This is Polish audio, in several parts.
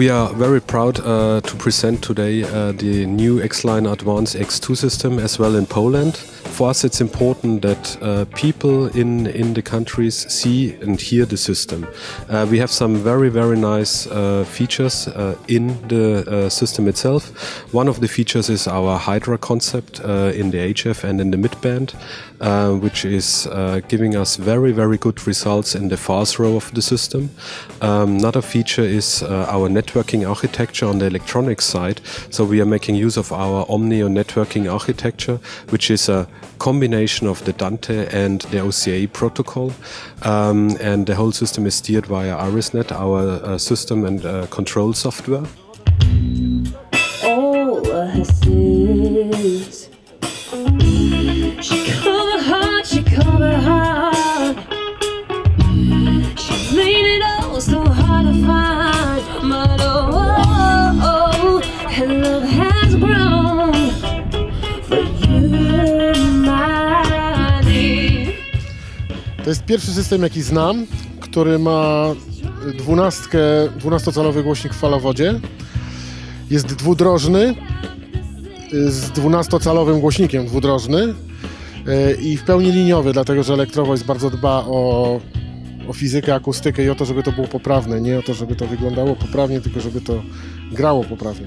We are very proud uh, to present today uh, the new X-Line Advance X2 system as well in Poland. For us, it's important that uh, people in, in the countries see and hear the system. Uh, we have some very, very nice uh, features uh, in the system itself. One of the features is our Hydra concept in the HF and in the midband, which is giving us very, very good results in the fast row of the system. Um, another feature is our networking architecture on the electronics side. So we are making use of our Omnio networking architecture, which is a combination of the Dante and the OCA protocol. Um, and the whole system is steered via IrisNet, our uh, system and uh, control software. All To jest pierwszy system, jaki znam, który ma 12, 12-calowy głośnik w falowodzie. Jest dwudrożny, z 12-calowym głośnikiem dwudrożny e, i w pełni liniowy, dlatego że elektrowość bardzo dba o, o fizykę, akustykę i o to, żeby to było poprawne. Nie o to, żeby to wyglądało poprawnie, tylko żeby to grało poprawnie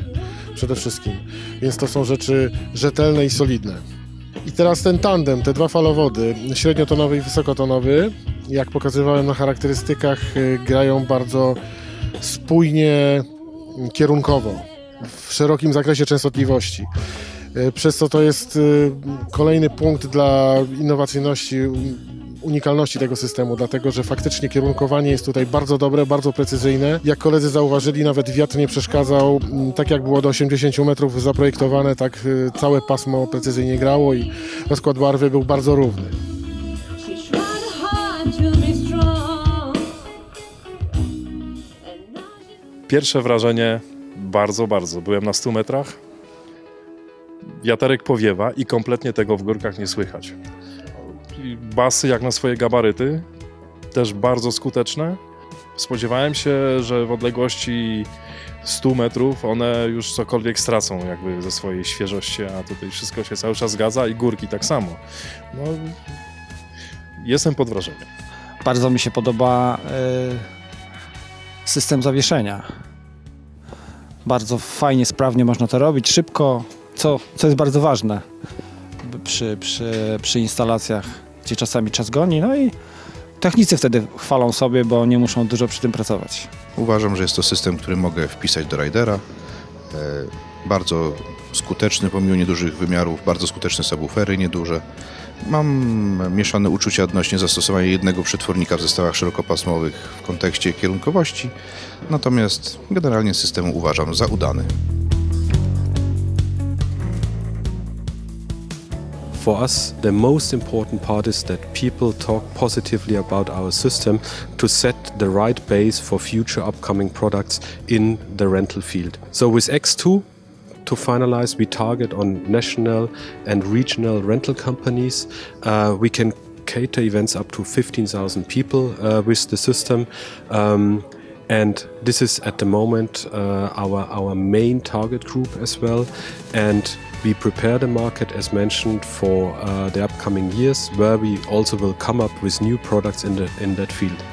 przede wszystkim. Więc to są rzeczy rzetelne i solidne. I teraz ten tandem, te dwa falowody, średniotonowy i wysokotonowy, jak pokazywałem na charakterystykach, y, grają bardzo spójnie, kierunkowo, w szerokim zakresie częstotliwości. Y, przez co to jest y, kolejny punkt dla innowacyjności unikalności tego systemu, dlatego że faktycznie kierunkowanie jest tutaj bardzo dobre, bardzo precyzyjne. Jak koledzy zauważyli, nawet wiatr nie przeszkadzał. Mm, tak jak było do 80 metrów zaprojektowane, tak y, całe pasmo precyzyjnie grało i rozkład barwy był bardzo równy. Pierwsze wrażenie bardzo, bardzo. Byłem na 100 metrach, wiaterek powiewa i kompletnie tego w górkach nie słychać basy jak na swoje gabaryty, też bardzo skuteczne. Spodziewałem się, że w odległości 100 metrów one już cokolwiek stracą jakby ze swojej świeżości, a tutaj wszystko się cały czas zgadza i górki tak samo. No, jestem pod wrażeniem. Bardzo mi się podoba y, system zawieszenia. Bardzo fajnie, sprawnie można to robić, szybko, co, co jest bardzo ważne przy, przy, przy instalacjach gdzie czasami czas goni, no i technicy wtedy chwalą sobie, bo nie muszą dużo przy tym pracować. Uważam, że jest to system, który mogę wpisać do Ridera. E, bardzo skuteczny pomimo niedużych wymiarów, bardzo skuteczne subwoofery nieduże. Mam mieszane uczucia odnośnie zastosowania jednego przetwornika w zestawach szerokopasmowych w kontekście kierunkowości, natomiast generalnie system uważam za udany. For us, the most important part is that people talk positively about our system to set the right base for future upcoming products in the rental field. So with X2, to finalize, we target on national and regional rental companies. Uh, we can cater events up to 15,000 people uh, with the system. Um, and this is at the moment uh, our our main target group as well and we prepare the market as mentioned for uh, the upcoming years where we also will come up with new products in the in that field